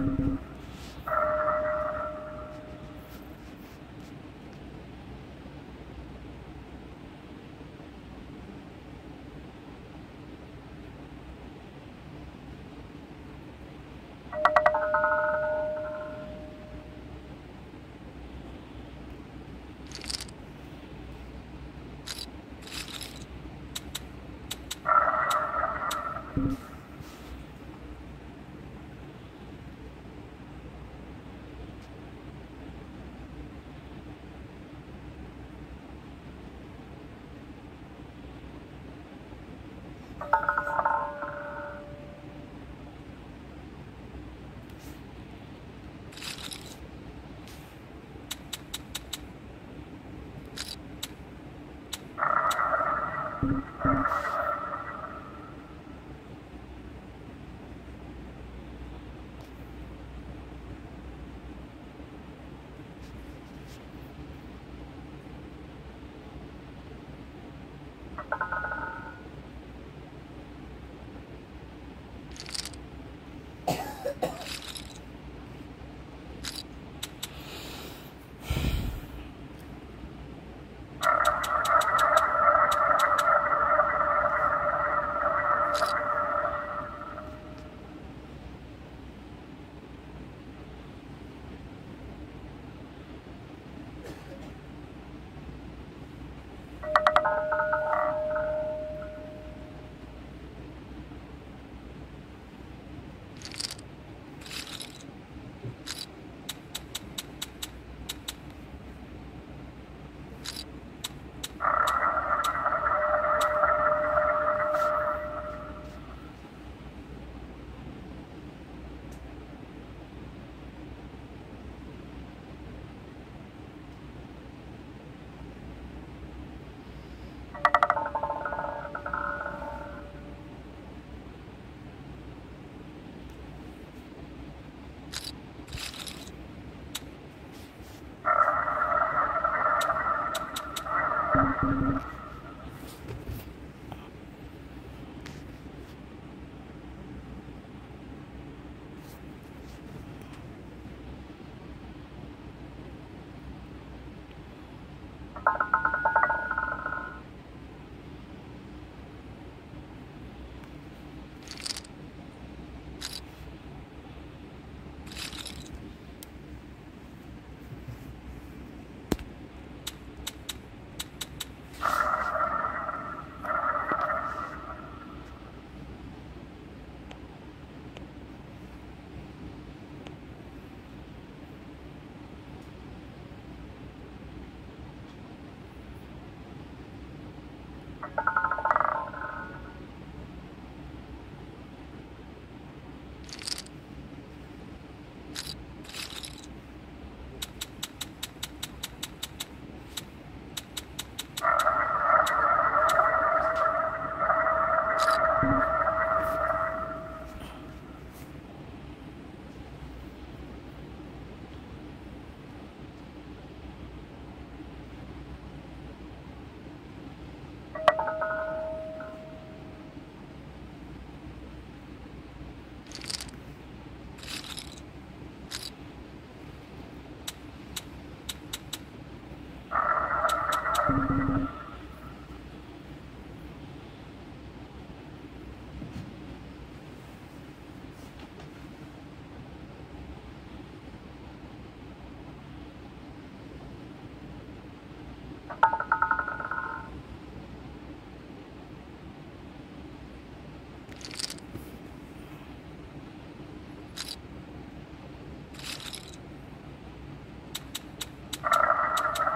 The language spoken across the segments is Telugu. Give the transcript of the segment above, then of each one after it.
Mm-hmm.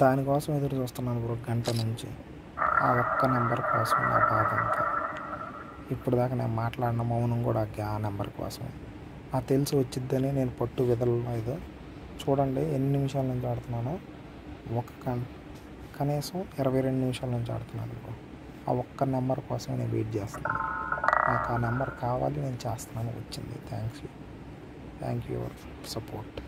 దానికోసం ఎదురు చూస్తున్నాను బ్రో గంట నుంచి. ఆ ఒక్క నెంబర్ కోసం నా బాధ అంతా. ఇప్పుడు దాకా నేను మాట్లాడిన మౌనం కూడా ఆ నెంబర్ కోసమే. నాకు తెలిసి వచ్చిద్దని నేను పట్టు విదలలేదు చూడండి ఎన్ని నిమిషాల నుంచి ఆడుతున్నానో. ఒక కనీసం ఇరవై రెండు నిమిషాల నుంచి ఆడుతున్నాను బ్రో. ఆ ఒక్క నెంబర్ కోసం నేను వెయిట్ చేస్తున్నాను. నాకు ఆ నెంబర్ కావాలి నేను చేస్తున్నాను వచ్చింది. Thanks you thank you your support